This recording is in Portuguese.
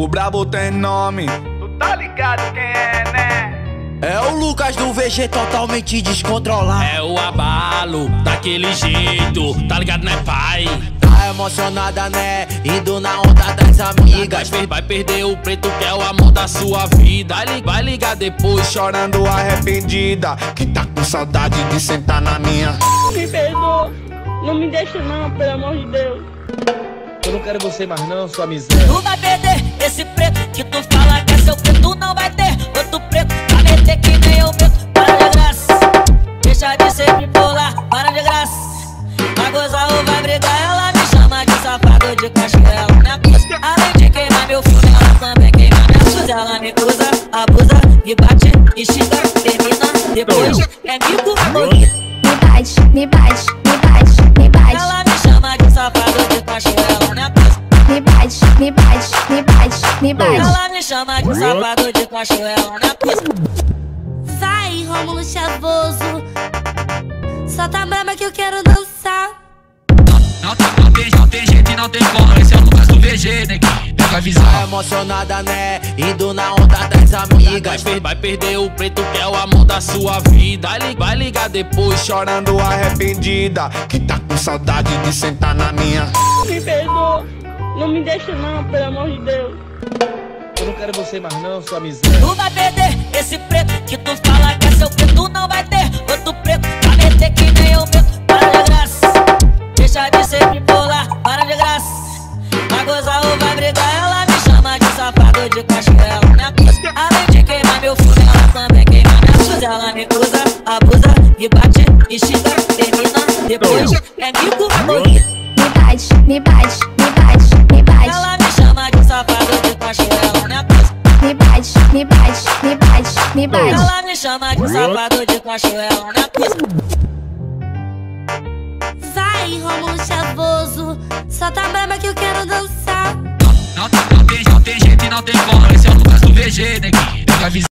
O brabo tem nome, tu tá ligado quem é, né? É o Lucas do VG totalmente descontrolado. É o abalo, daquele jeito, tá ligado, né, pai? Tá emocionada, né? Indo na onda das amigas. Vai, vai perder o preto que é o amor da sua vida. Vai, vai ligar depois, chorando arrependida. Que tá com saudade de sentar na minha. Me perdoa, não me deixa não, pelo amor de Deus. Eu não quero você mais não, sua miséria. Tu vai perder esse preto que tu fala que é seu preto, não vai ter outro preto. Vai meter que nem eu meto, para de graça. Deixa de ser bipolar, para de graça. Vai gozar ou vai brigar, ela me chama de safado de cachoela. Minha pista, além de queimar meu filme, ela também queima minha suja. Ela me usa, abusa, me bate, e xinga, termina. Depois é mico, Me bate, me bate, me bate, me bate. Ela me chama de safado de. Minha pista, me me bate, me bate, me bate. Ela me chama de safado de cachoela na pista. Vai, Rômulo Chavoso. Só tá braba que eu quero dançar. Não, não, não, tem, não tem jeito e não tem como. Esse é o Lucas do VG, neguinho. Pega a visão. Tá emocionada, né? Indo na onda das amigas. Vai, vai perder o preto que é o amor da sua vida. Vai, vai ligar depois, chorando arrependida. Que tá com saudade de sentar na minha. Me perdoa, não me deixa não, pelo amor de Deus. Eu não quero você mais não, sua miséria. Tu vai perder esse preto que tu fala que é seu preto, não vai ter outro preto. Vai meter que nem eu meto, para de graça. Deixa de ser bipolar, para de graça. Vai gozar ou vai brigar, ela me chama de safado de cachoela. Minha pista, além de queimar meu filme, ela também queima minha suja. Ela me usa, abusa, me bate, e xinga, termina. Depois é mico, Me bate, me bate, me bate, ela me abusa. Me bate, me bate, me bate, me bate. Ela me chama de sapato de cachoeira na pista. Vai, Romulo chavoso, só tá braba que eu quero dançar. Não, não, não, tem, não tem jeito, não tem como, esse é o Lucas do VG, neguinho. Né,